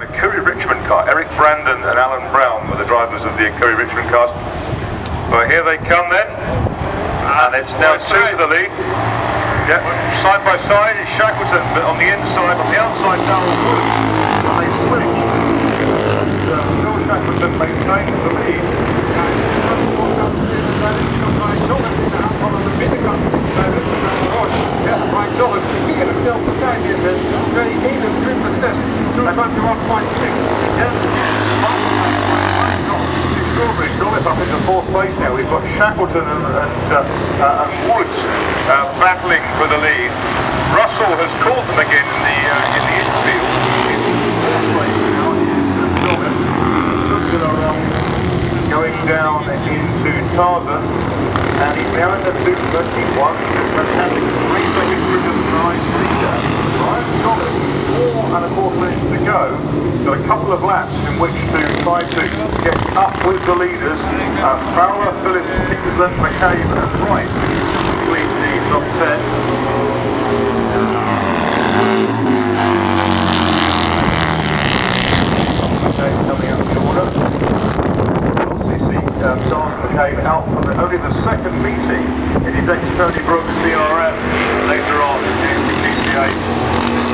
A Curry Richmond car. Eric Brandon and Alan Brown were the drivers of the Ecurie Richmond cars. Well, here they come then. And it's now two to the lead. Yeah, side by side is Shackleton, but on the inside, on the outside, Darrell Wood. And they switch. And, uh, Phil Shackleton maintains the lead. Extraordinary. up into fourth place now. We've got Shackleton and, and, uh, uh, Woods uh, battling for the lead. Russell has caught them again in the uh, in the infield. Um, going down into Tarzan, and he's now in the 221. Just fantastic. Three seconds through the nine. Four and a quarter to go. Got a couple of laps in which to try to get up with the leaders. Uh, Fowler, Phillips, Peterson, McCabe, and Wright. Coming out the order. Charles McCabe out for only the second meeting Brooks later on in the PCA.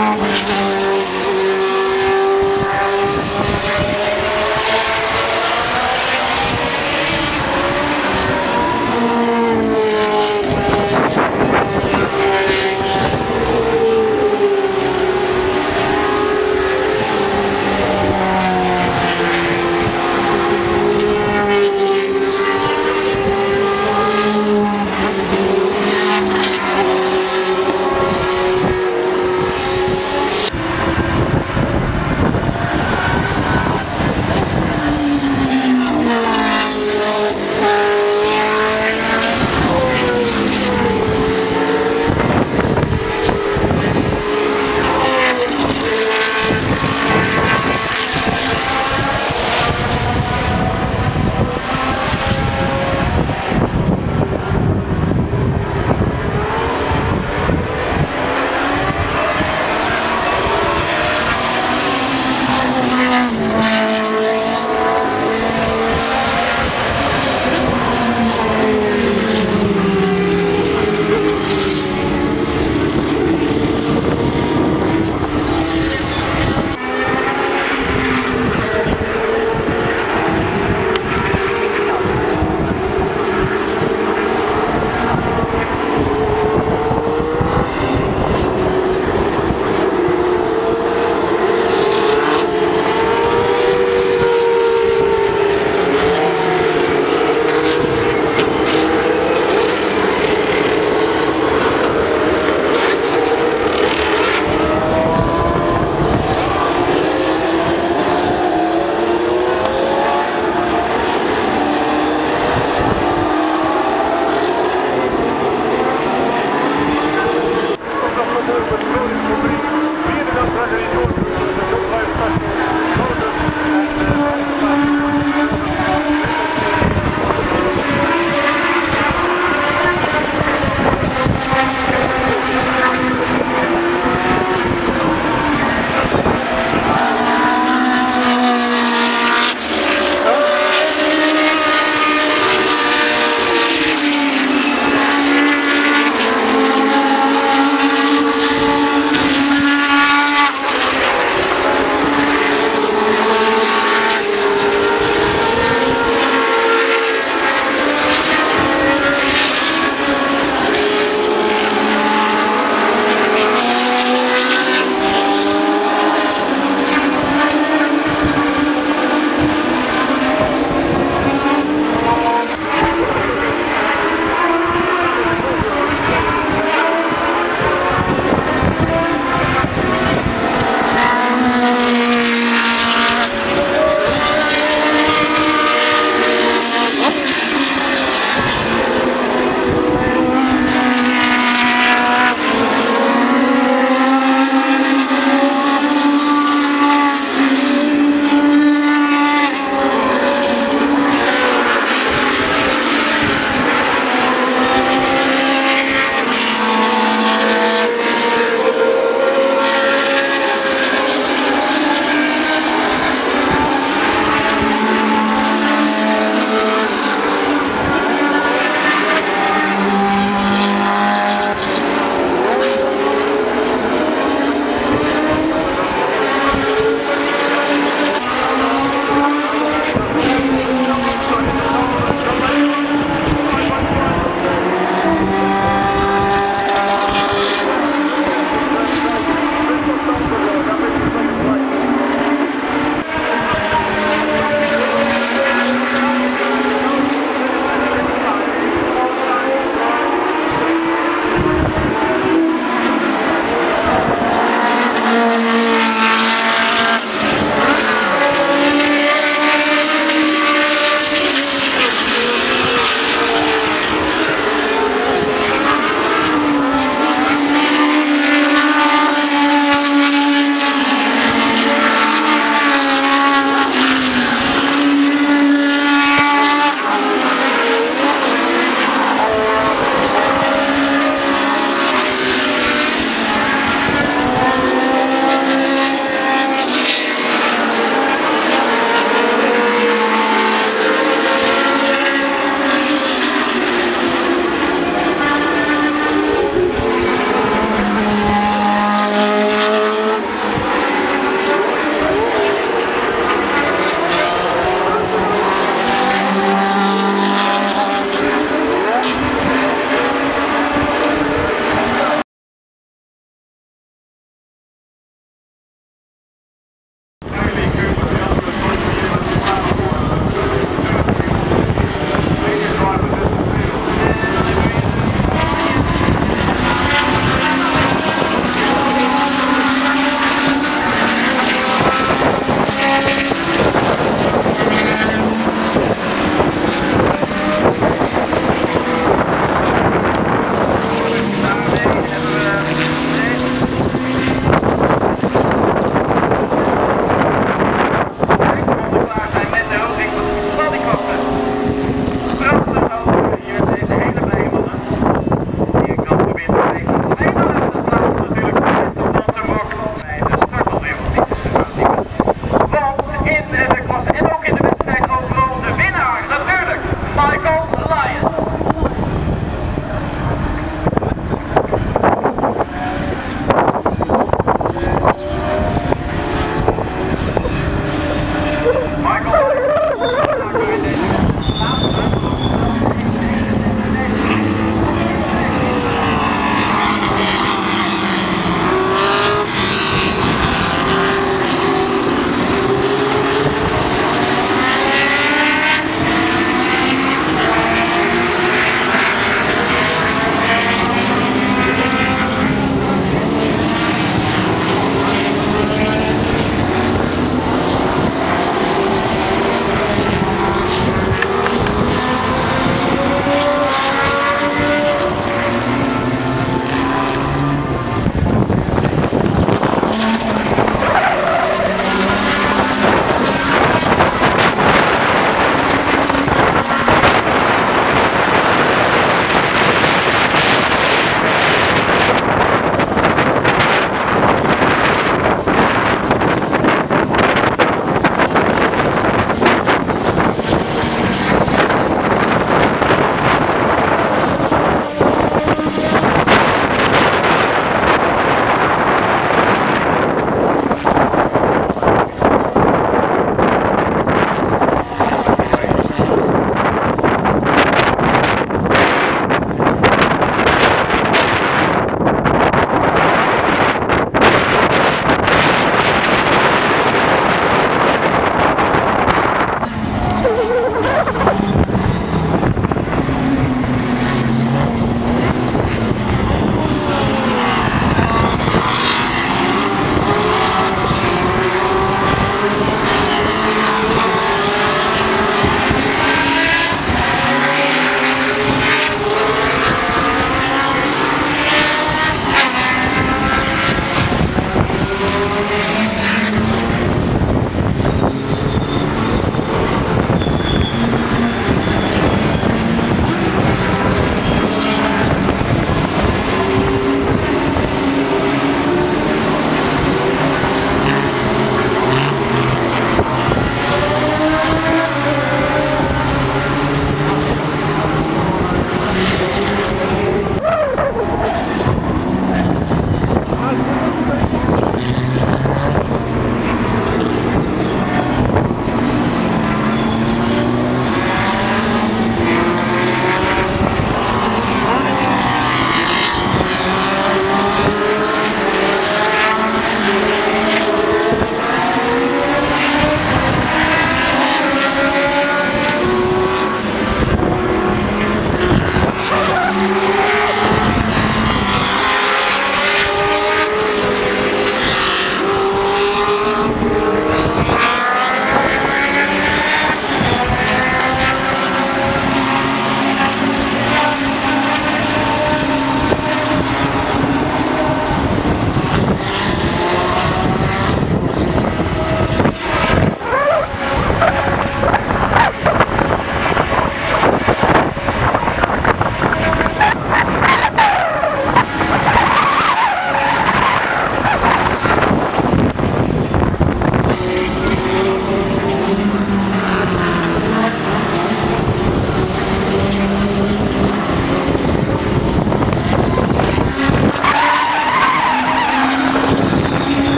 Oh,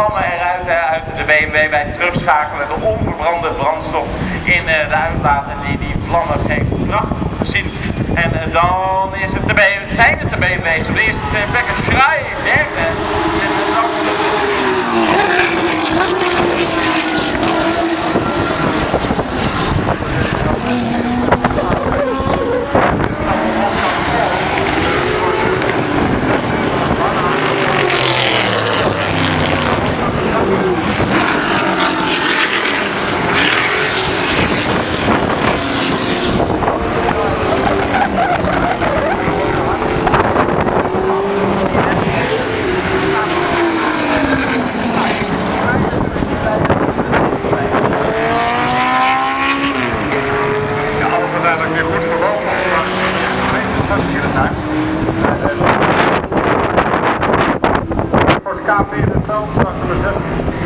vlammen eruit eh, uit de BMW bij het terugschakelen. De onverbrande brandstof in eh, de uitlaat en die, die vlammen geeft prachtig gezien. En eh, dan is het de BMW, zijn het de BMW's. Op de eerste twee plekken Kraai, derde. En.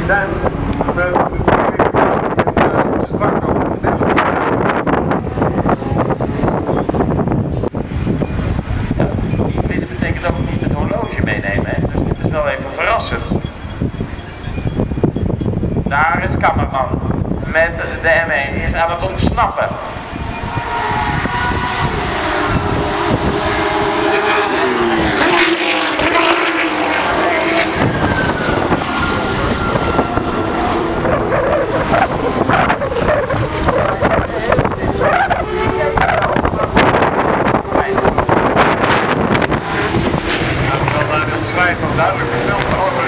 duimen. Dit betekent dat we niet het horloge meenemen, dus dit is wel even verrassend. Daar is Kammerman met de M1, is aan het ontsnappen. I would myself